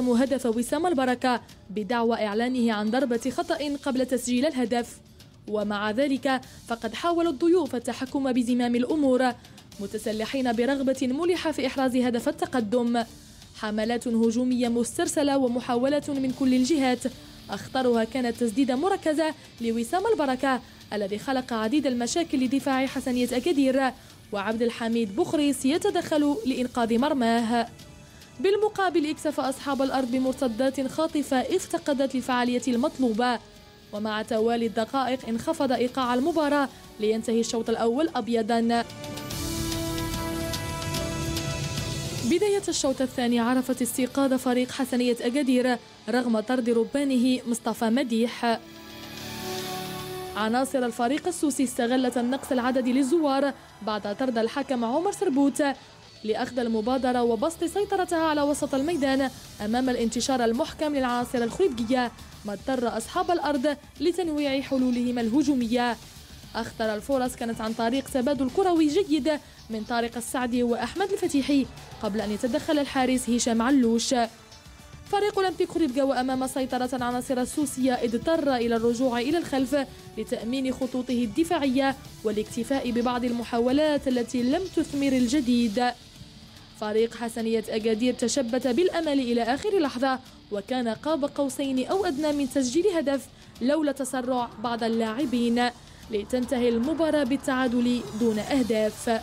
هدف وسام البركة بدعوى إعلانه عن ضربة خطأ قبل تسجيل الهدف. ومع ذلك فقد حاول الضيوف التحكم بزمام الأمور متسلحين برغبة ملحة في إحراز هدف التقدم. حملات هجومية مسترسلة ومحاولة من كل الجهات. أخطرها كانت تسديدة مركزة لوسام البركة الذي خلق عديد المشاكل لدفاع حسنية أكادير وعبد الحميد بخريس يتدخل لإنقاذ مرماه. بالمقابل اكتفى أصحاب الأرض بمرتدات خاطفة افتقدت الفعالية المطلوبة. ومع توالي الدقائق انخفض إيقاع المباراة لينتهي الشوط الأول أبيضاً. بداية الشوط الثاني عرفت استيقاظ فريق حسنية أكادير رغم طرد ربانه مصطفى مديح. عناصر الفريق السوسي استغلت النقص العددي للزوار بعد طرد الحكم عمر سربوت لأخذ المبادرة وبسط سيطرتها على وسط الميدان أمام الانتشار المحكم للعناصر الخريبجية ما اضطر أصحاب الأرض لتنويع حلولهم الهجومية. أخطر الفرص كانت عن طريق تبادل كروي جيد من طارق السعدي وأحمد الفتيحي قبل أن يتدخل الحارس هشام علوش. فريق أولمبيك خريبكا وأمام سيطرة العناصر السوسية اضطر إلى الرجوع إلى الخلف لتأمين خطوطه الدفاعية والاكتفاء ببعض المحاولات التي لم تثمر الجديد. فريق حسنية أكادير تشبت بالأمل إلى آخر لحظة وكان قاب قوسين أو أدنى من تسجيل هدف لولا تسرع بعض اللاعبين لتنتهي المباراة بالتعادل دون أهداف.